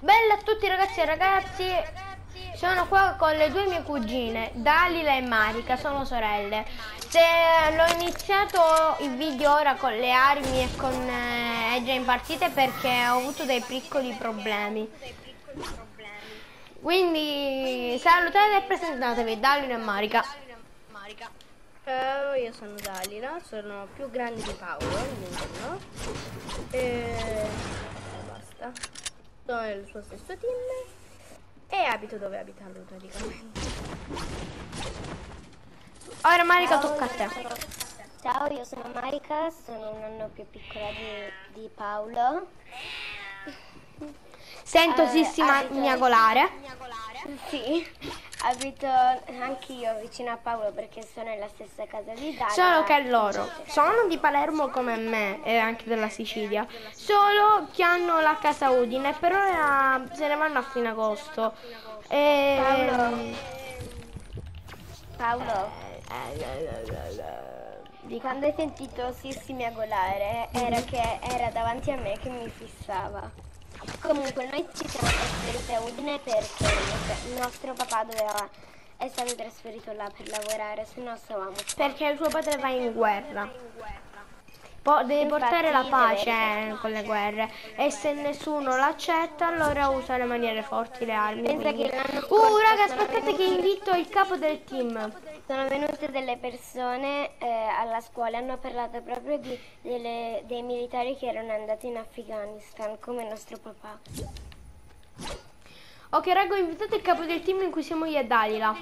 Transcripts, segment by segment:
Bella a tutti ragazzi e ragazzi. Sono qua con le due mie cugine, Dalila e Marika, sono sorelle. Se l'ho iniziato il video ora con le armi e con eh, è già in partite perché ho avuto dei piccoli problemi. Quindi salutate e presentatevi, Dalila e Marika. Ciao, io sono Dalila, sono più grande di Paolo, e basta. Sono nel suo stesso team e abito dove abita lui praticamente. Ora Marika tocca a te. Ciao, io sono Marika, sono un anno più piccola di, di Paolo. Sento Eh, Sissima abito- miagolare. Sì, abito anch'io vicino a Paolo perché sono nella stessa casa di Dalia. Solo che loro sono di Palermo come me e anche della Sicilia. Solo che hanno la casa Udine, però eh, se ne vanno a fine agosto. E... Paolo. Paolo, Dica. quando hai sentito Sissi miagolare era che era davanti a me che mi fissava. Comunque noi ci siamo trasferiti a Udine perché il nostro- papà doveva è stato trasferito là per lavorare, se no stavamo. Perché il suo padre va in guerra. Po- deve Infatti, portare la pace eh, con le guerre. E se nessuno l'accetta, allora usa le maniere forti, le armi. Pensa quindi- che Uh, raga, aspettate che invito il capo del team. Sono venute delle persone eh, alla scuola e hanno parlato proprio di- delle- dei militari che erano andati in Afghanistan, come nostro papà. Ok, raga, invitate il capo del team in cui siamo io e Dalila. A,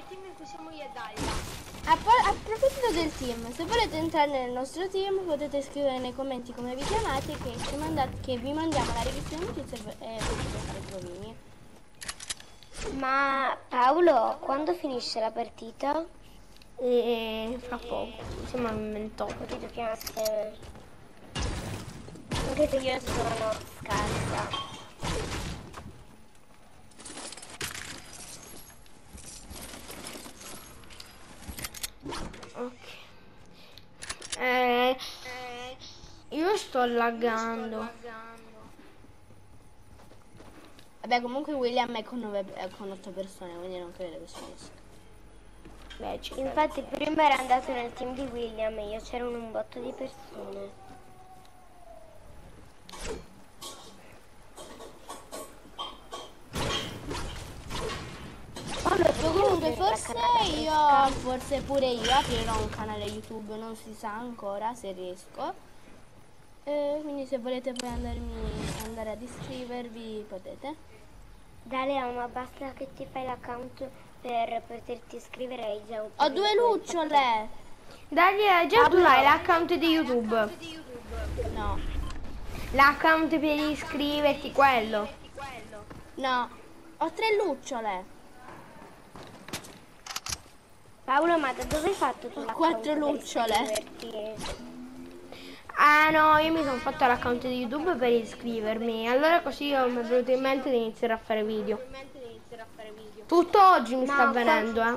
a proposito del team, se volete entrare nel nostro team potete scrivere nei commenti come vi chiamate che, mandate- che vi mandiamo la di notizie e e potete fare provini. Ma Paolo, quando finisce la partita? E fra poco. Al 28. Così giochiamo assieme. Anche se io sono scarsa. Ok. Eh, io sto laggando. Vabbè comunque William è con, nove- è con 8 persone, quindi non credo che sia riesca. Beh, ci Infatti prima era andato nel team di William e io c'erano un botto di persone. Comunque forse io, forse pure io aprirò un canale YouTube, non si sa ancora se riesco. Eh, quindi se volete poi andarmi, andare ad iscrivervi potete. Dalea, ma basta che ti fai l'account per poterti iscrivere hai già un po' Ho due lucciole! Dai, eh, già tu hai l'account di YouTube. No, L'account per iscriverti, quello. no, ho tre lucciole. Paolo, ma da dove hai fatto tu Ho l'account quattro lucciole. Ah no, io mi sono fatto l'account di YouTube per iscrivermi. Allora così io mi è venuto in mente di iniziare a fare video. Tutto oggi mi sta No, avvenendo, eh.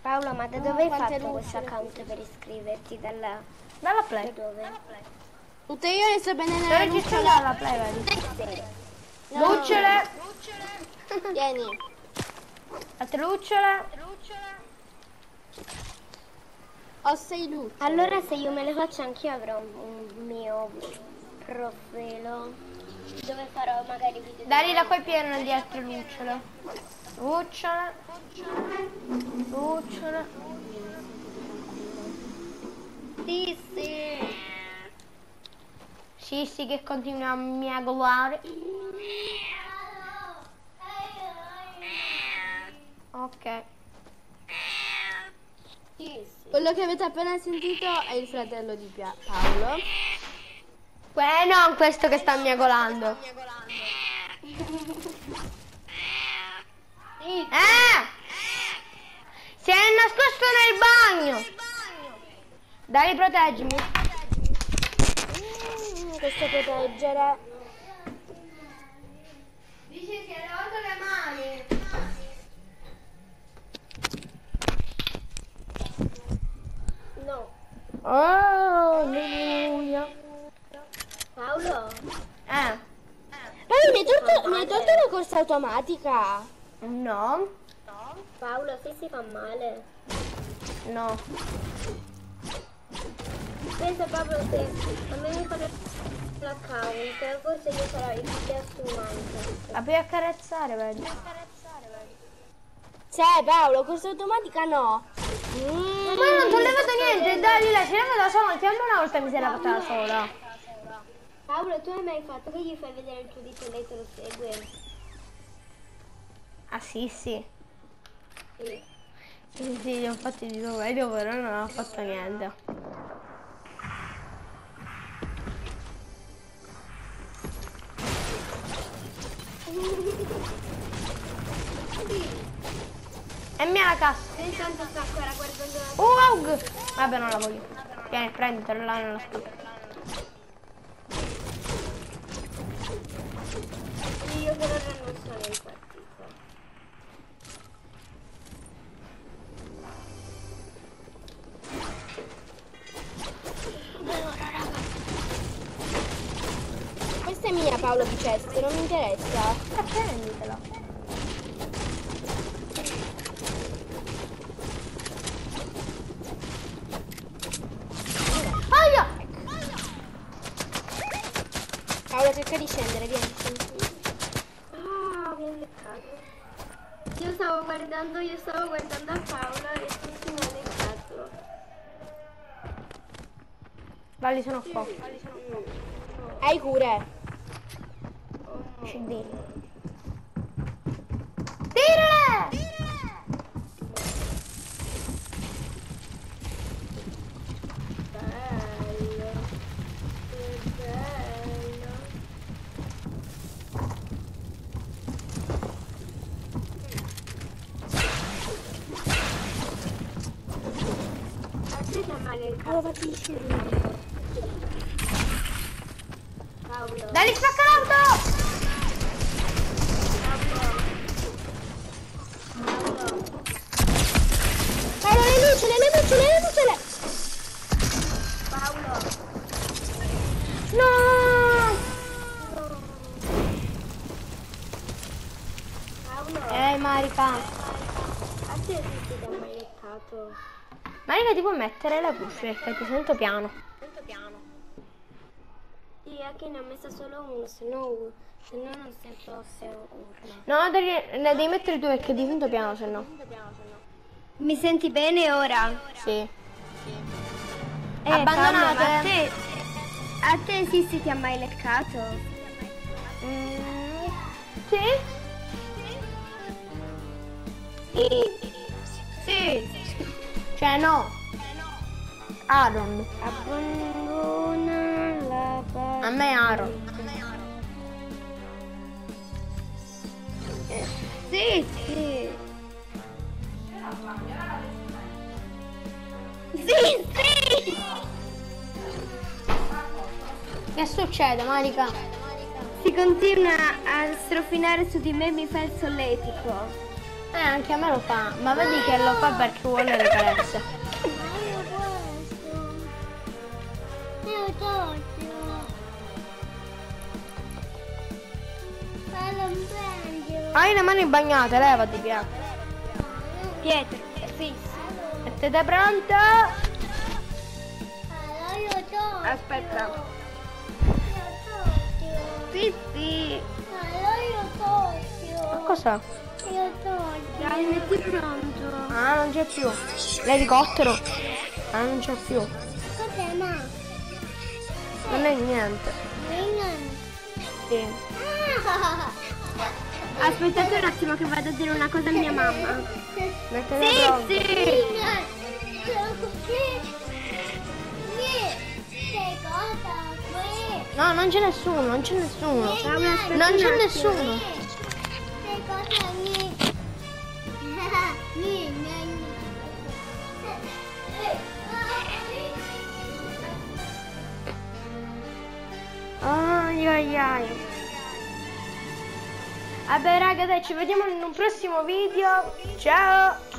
Paolo, ma da dove hai quante fatto questo lucciole? account per iscriverti? Dalla... Dalla Da play. dove? Tutte io ne sto prendendo Sto la registrando lucciola. dalla play, vedi? No. Lucciole, Vieni. altre lucciole. Ho sei lucciole. Allora se io me le faccio anch'io avrò un mio profilo dove farò magari video. Dai da qua è pieno di altre lucciole. Lucciole. Lucciole. Sì, sì. Sì, sì, che continua a miagolare. Ok. Quello che avete appena sentito è il fratello di Pia- Paolo. Eh, non questo che sta miagolando. Eh! Si è nascosto nel bagno. Dai, proteggimi. Mm, questo proteggere. Dice si è lavato le mani. No. Oh, alleluia. Paolo. Eh. Ma vedi, tutto, mi hai corsa automatica? No, Paolo, se si fa male. no. Pensa Paolo se a me mi fa l'account, forse io sarò il più assumante. La puoi accarezzare, vedi? Sì, Paolo, corsa automatica no. Mm. Ma non ti ho levato niente, dai, leva da sola, anche una volta mi si era fatta da sola. Paolo, tu hai mai fatto che gli fai vedere il tuo dito e lei te lo segue? Sì, sì. Sì. Sì, gli ho fatto di dove medio, però non ho fatto niente. È mia la cassa. Intanto sto ancora guardando la... Aug! Vabbè, non la voglio. Vieni, prenditela là nella spalla. Io per ora non sono in. Paolo Viceste, non mi interessa. Eh, prenditela. Aia! Paolo, cerca di scendere, vieni. Ah, mi ha leccato. Io stavo guardando, io stavo guardando a Paola e tu si mi ha leccato. Valli, sono qua. Hai cure. CD. Tirale! Bello. Che bello. Fa male il scendere. Paolo. Dai, spacca l'auto! Eh, sì ti ha mai leccato. Marica, ti puoi mettere la cuffia, ti sento piano. Sì, anche ne ho messa solo uno, se no, se no non sento se urla. No, devi, ne devi mettere due perché ti sento piano, se no. Mi senti bene ora? Sì. Eh, Abbandonate. Paolo, ma a te, a te Sissi ti ha mai leccato? Mm, sì? Sì. Cioè, no. Aaron. Abbandona la A me Aaron. Sì, sì. Sì, sì. Che succede, Marica? Si continua a strofinare su di me mi fa il solletico. Eh, anche a me lo fa. Ma vedi che lo fa perché vuole le carezze. Hai le mani bagnate, levati, via. Pietro, sì. Siete pronta? Aspetta. Sì, sì. Ma cosa? Dai, metti pronto. Ah, non c'è più. L'elicottero? Ah, non c'è più. Non è niente. Sì. Aspettate un attimo che vado a dire una cosa a mia mamma. Mettete Sì, pronto. sì. No, non c'è nessuno, non c'è nessuno. Non c'è nessuno. Vabbè raga dai, ci vediamo in un prossimo video. Ciao!